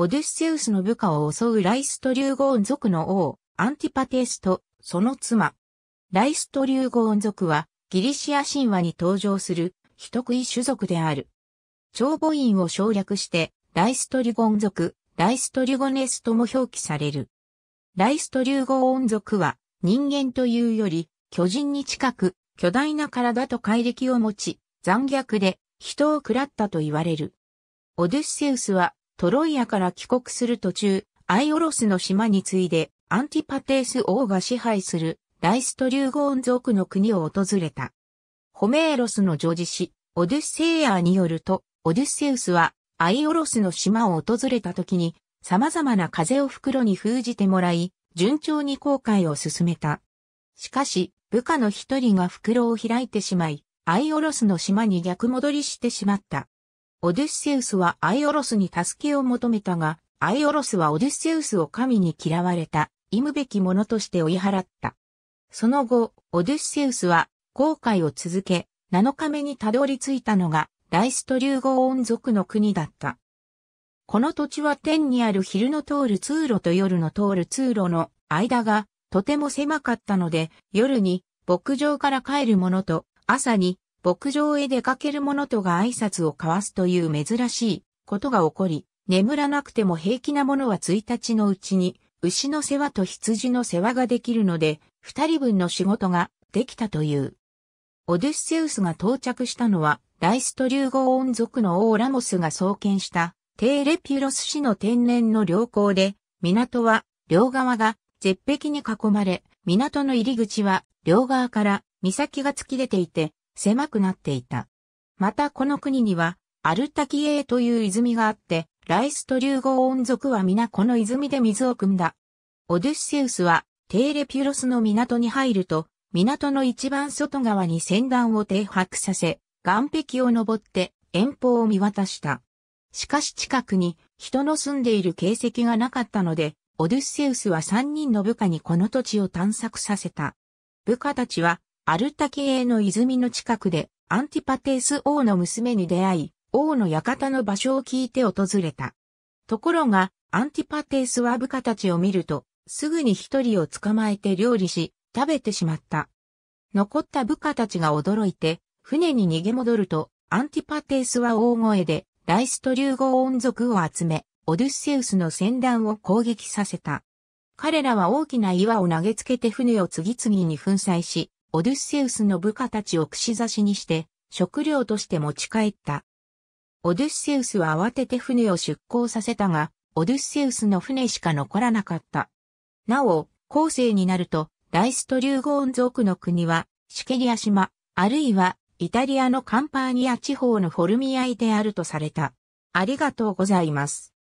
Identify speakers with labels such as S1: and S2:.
S1: オデュッセウスの部下を襲うライストリューゴーン族の王、アンティパテスとその妻。ライストリューゴーン族はギリシア神話に登場する人食い種族である。長母音を省略してライストリュゴン族、ライストリュゴネスとも表記される。ライストリューゴーン族は人間というより巨人に近く巨大な体と怪力を持ち残虐で人を食らったと言われる。オデュッセウスはトロイアから帰国する途中、アイオロスの島に次いでアンティパテース王が支配するライストリューゴーン族の国を訪れた。ホメーロスの女児史、オデュッセイヤーによると、オデュッセウスはアイオロスの島を訪れた時に様々な風を袋に封じてもらい、順調に航海を進めた。しかし、部下の一人が袋を開いてしまい、アイオロスの島に逆戻りしてしまった。オデュッセウスはアイオロスに助けを求めたが、アイオロスはオデュッセウスを神に嫌われた、忌むべきものとして追い払った。その後、オデュッセウスは航海を続け、7日目にたどり着いたのが、ライストリューゴーン族の国だった。この土地は天にある昼の通る通路と夜の通る通路の間がとても狭かったので、夜に牧場から帰る者と朝に牧場へ出かける者とが挨拶を交わすという珍しいことが起こり、眠らなくても平気な者は1日のうちに牛の世話と羊の世話ができるので、二人分の仕事ができたという。オデュッセウスが到着したのは、ライストリューゴーン族の王ラモスが創建したテーレピュロス市の天然の良港で、港は両側が絶壁に囲まれ、港の入り口は両側から岬が突き出ていて狭くなっていた。またこの国にはアルタキエーという泉があって、ライストリューゴーン族は皆この泉で水を汲んだ。オデュッセウスはテーレピュロスの港に入ると、港の一番外側に船団を停泊させ、岸壁を登って遠方を見渡した。しかし近くに人の住んでいる形跡がなかったので、オデュッセウスは三人の部下にこの土地を探索させた。部下たちは、アルタケエの泉の近くで、アンティパテース王の娘に出会い、王の館の場所を聞いて訪れた。ところが、アンティパテースは部下たちを見ると、すぐに一人を捕まえて料理し、食べてしまった。残った部下たちが驚いて、船に逃げ戻ると、アンティパテースは大声で、ライストリューゴーン族を集め、オデュッセウスの船団を攻撃させた。彼らは大きな岩を投げつけて船を次々に粉砕し、オデュッセウスの部下たちを串刺しにして食料として持ち帰った。オデュッセウスは慌てて船を出港させたが、オデュッセウスの船しか残らなかった。なお、後世になると、ライストリューゴーン族の国は、シケリア島、あるいは、イタリアのカンパーニア地方のフォルミアイであるとされた。ありがとうございます。